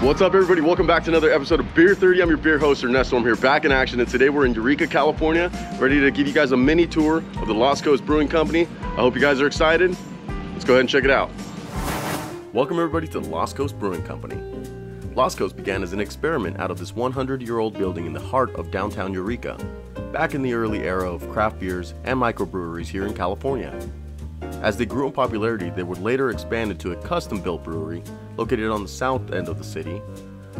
What's up, everybody? Welcome back to another episode of Beer 30. I'm your beer host, Ernesto. I'm here back in action, and today we're in Eureka, California, ready to give you guys a mini tour of the Lost Coast Brewing Company. I hope you guys are excited. Let's go ahead and check it out. Welcome, everybody, to the Lost Coast Brewing Company. Lost Coast began as an experiment out of this 100 year old building in the heart of downtown Eureka, back in the early era of craft beers and microbreweries here in California. As they grew in popularity, they would later expand into a custom built brewery located on the south end of the city,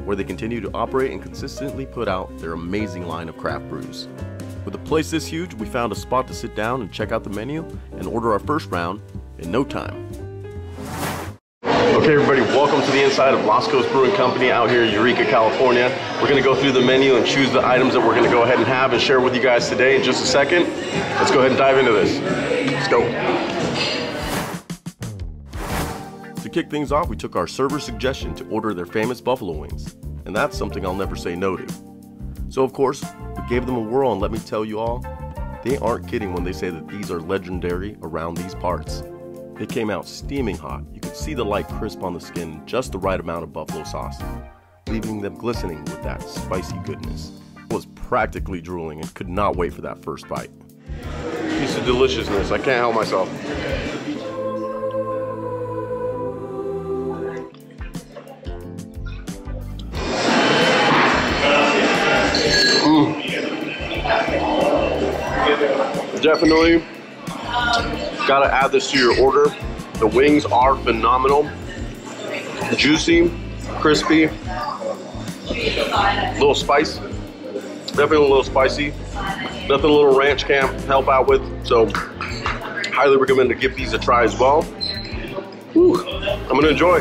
where they continue to operate and consistently put out their amazing line of craft brews. With a place this huge, we found a spot to sit down and check out the menu and order our first round in no time. Okay, everybody, welcome to the inside of Lost Coast Brewing Company out here in Eureka, California. We're gonna go through the menu and choose the items that we're gonna go ahead and have and share with you guys today in just a second. Let's go ahead and dive into this. Let's go. Kick things off, we took our server's suggestion to order their famous buffalo wings, and that's something I'll never say no to. So, of course, we gave them a whirl, and let me tell you all, they aren't kidding when they say that these are legendary around these parts. They came out steaming hot. You could see the light crisp on the skin, just the right amount of buffalo sauce, leaving them glistening with that spicy goodness. I was practically drooling and could not wait for that first bite. Piece of deliciousness, I can't help myself. Definitely gotta add this to your order. The wings are phenomenal. Juicy, crispy, little spice. Definitely a little spicy. Nothing a little ranch can't help out with. So highly recommend to give these a try as well. Whew, I'm gonna enjoy.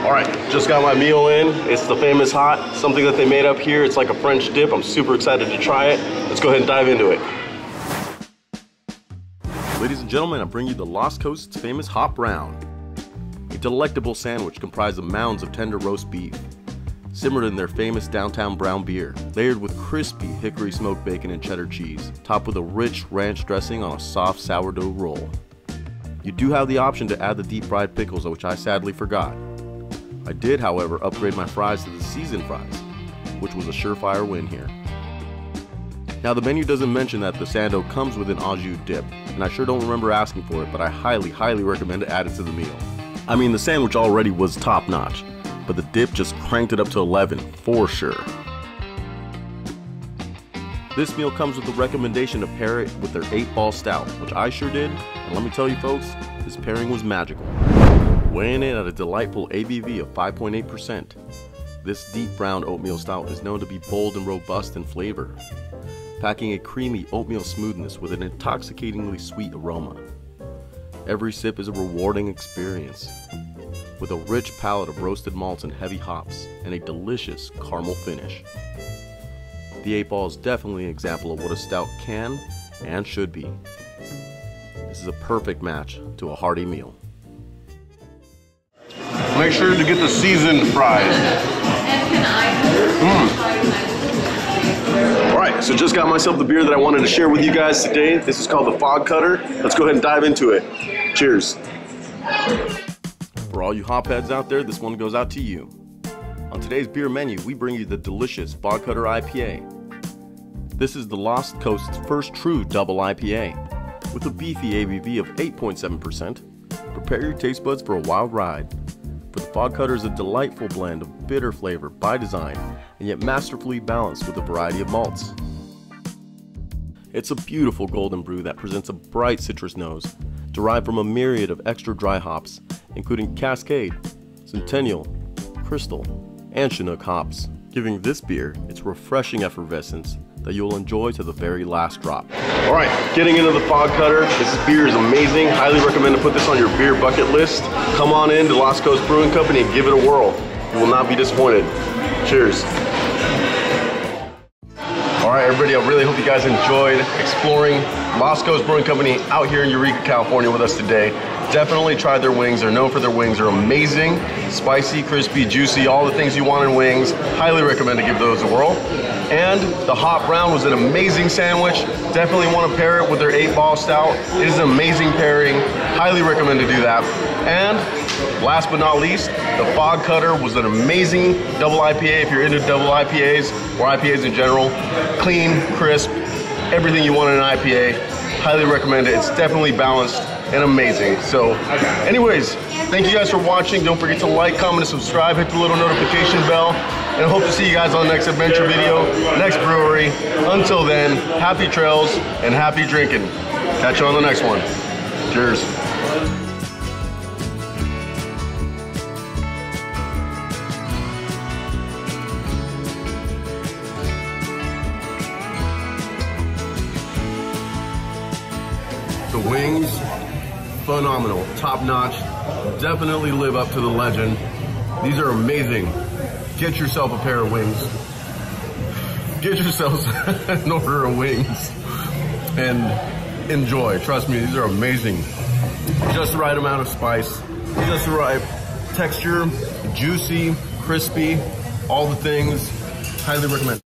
All right, just got my meal in. It's the famous hot, something that they made up here. It's like a French dip. I'm super excited to try it. Let's go ahead and dive into it. Ladies and gentlemen, I bring you the Lost Coast's famous Hot Brown. A delectable sandwich comprised of mounds of tender roast beef, simmered in their famous downtown brown beer, layered with crispy hickory smoked bacon and cheddar cheese, topped with a rich ranch dressing on a soft sourdough roll. You do have the option to add the deep fried pickles, which I sadly forgot. I did, however, upgrade my fries to the seasoned fries, which was a surefire win here. Now the menu doesn't mention that the sando comes with an au jus dip, and I sure don't remember asking for it, but I highly, highly recommend to add it to the meal. I mean, the sandwich already was top notch, but the dip just cranked it up to 11, for sure. This meal comes with the recommendation to pair it with their 8 ball stout, which I sure did, and let me tell you folks, this pairing was magical. Weighing in at a delightful ABV of 5.8%, this deep brown oatmeal stout is known to be bold and robust in flavor, packing a creamy oatmeal smoothness with an intoxicatingly sweet aroma. Every sip is a rewarding experience, with a rich palate of roasted malts and heavy hops, and a delicious caramel finish. The 8 Ball is definitely an example of what a stout can and should be. This is a perfect match to a hearty meal. Make sure to get the seasoned fries. Mm. So just got myself the beer that I wanted to share with you guys today. This is called the Fog Cutter. Let's go ahead and dive into it. Cheers. For all you hopheads out there, this one goes out to you. On today's beer menu, we bring you the delicious Fog Cutter IPA. This is the Lost Coast's first true double IPA. With a beefy ABV of 8.7%, prepare your taste buds for a wild ride. For the Fog Cutter is a delightful blend of bitter flavor by design, and yet masterfully balanced with a variety of malts. It's a beautiful golden brew that presents a bright citrus nose, derived from a myriad of extra dry hops, including Cascade, Centennial, Crystal, and Chinook hops, giving this beer its refreshing effervescence that you'll enjoy to the very last drop. All right, getting into the Fog Cutter. This beer is amazing. Highly recommend to put this on your beer bucket list. Come on in to Lost Coast Brewing Company and give it a whirl. You will not be disappointed. Cheers. Right, everybody, I really hope you guys enjoyed exploring Lost Coast Brewing Company out here in Eureka, California with us today. Definitely tried their wings. They're known for their wings. They're amazing, spicy, crispy, juicy, all the things you want in wings. Highly recommend to give those a whirl. And the hot brown was an amazing sandwich. Definitely want to pair it with their eight ball stout. It is an amazing pairing. Highly recommend to do that. And last but not least, the Fog Cutter was an amazing double IPA if you're into double IPAs or IPAs in general. Clean, crisp, everything you want in an IPA. Highly recommend it. It's definitely balanced and amazing. So anyways, thank you guys for watching. Don't forget to like, comment, and subscribe. Hit the little notification bell. And hope to see you guys on the next adventure video, next brewery. Until then, happy trails and happy drinking. Catch you on the next one. Cheers. The wings, phenomenal, top notch. Definitely live up to the legend. These are amazing. Get yourself a pair of wings. Get yourselves an order of wings and enjoy. Trust me, these are amazing. Just the right amount of spice, just the right texture, juicy, crispy, all the things. Highly recommend.